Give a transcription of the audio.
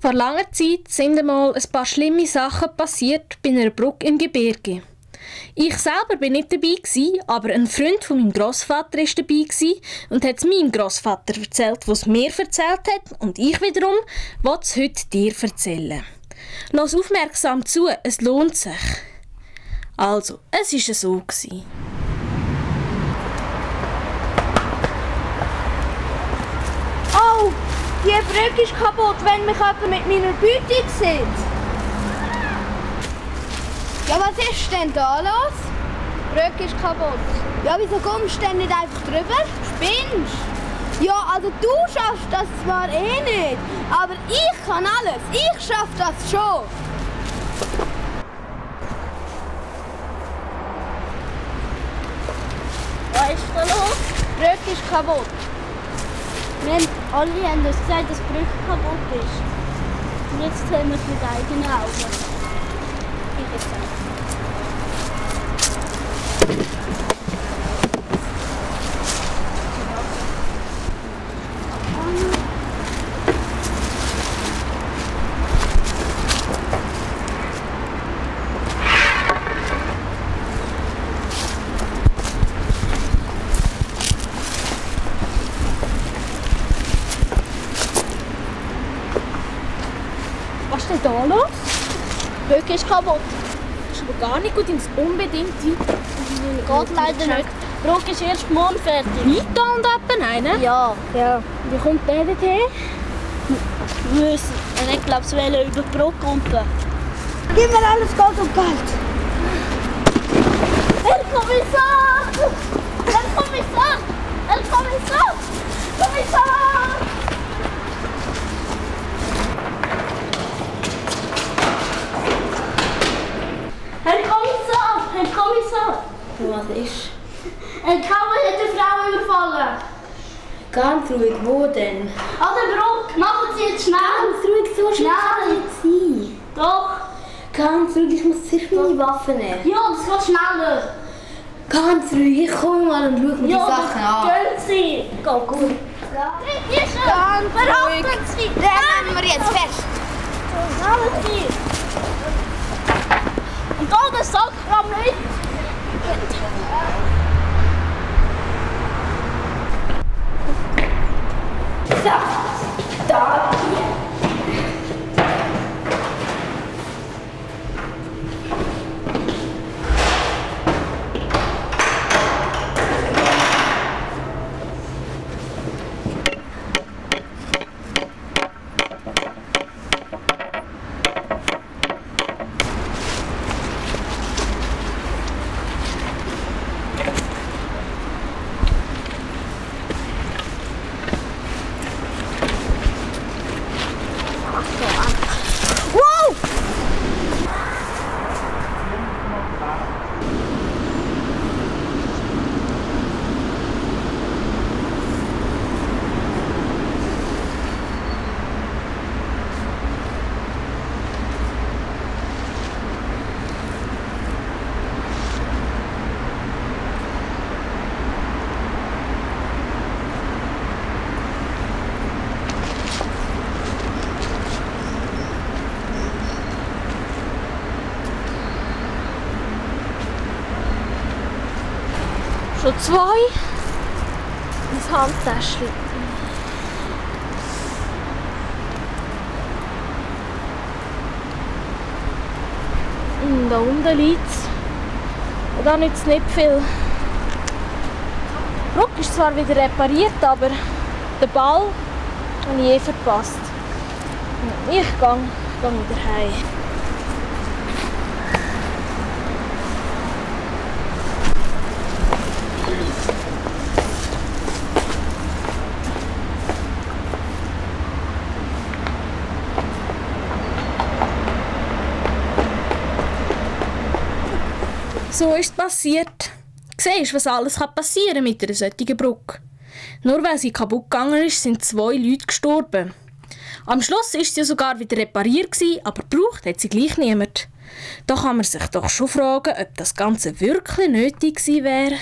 Vor langer Zeit sind einmal ein paar schlimme Sachen passiert bei einer Brücke im Gebirge. Ich selber bin nicht dabei gewesen, aber ein Freund von meinem Großvater ist dabei gewesen und hat es meinem Großvater erzählt, was mir erzählt hat und ich wiederum will es heute dir erzählen. Lass aufmerksam zu, es lohnt sich. Also, es ist so gewesen. Die Brücke ist kaputt, wenn mich jemand mit meiner Beute sieht. Ja, was ist denn da los? Die Brücke ist kaputt. Ja, wieso kommst du denn nicht einfach drüber? Spinnst? Ja, also du schaffst das zwar eh nicht, aber ich kann alles. Ich schaff das schon. Was ist da los? Die Brücke ist kaputt. Haben, alle haben uns gesagt, dass die Brücke kaputt ist. Und jetzt sehen wir es mit eigenen Augen. Ich jetzt Was denn da los? Die Brücke ist kaputt. Das ist aber gar nicht gut ins Unbedingte. Geht leider nicht. Die Brücke ist erst morgen fertig. Weiter und ab rein? Ja, Ja. Wie kommt der dorthin? müssen. Und ich glaube, es will über die Brücke kumpen. Gib mir alles Gold und Geld. Herr Kommissar! Herr Kommissar! Herr Kommissar! Kommissar! Was ist? Ein Kammer hat eine Frau überfallen. Ganz ruhig, wo denn? An der Brücke! Machen Sie jetzt schnell! Ganz ruhig, so schnell Nein. kann nicht sein. Doch! Ganz ruhig, ich muss zuerst meine Waffe nehmen. Ja, das geht schneller! Ganz ruhig, ich komme mal und schau mir die Sachen an. Gehen Sie! Go, gut! Ja. Hier schon! Ganz ruhig. Verhaften Sie! Nehmen wir jetzt fest. Schnell Sie! Und da der Sackkram nicht! So, da hier. Schon zwei. Ein Handtäschchen. Hm, Da unten liegt es. Da nützt es nicht viel. Die Brücke ist zwar wieder repariert, aber den Ball habe ich eh verpasst. Ich gehe, gehe wieder heim. So ist es passiert. Siehst, was alles kann passieren mit einer solchen Brücke. Nur weil sie kaputt gegangen ist, sind zwei Leute gestorben. Am Schluss ist sie sogar wieder repariert, aber gebraucht hat sie gleich niemand. Da kann man sich doch schon fragen, ob das Ganze wirklich nötig gewesen wäre.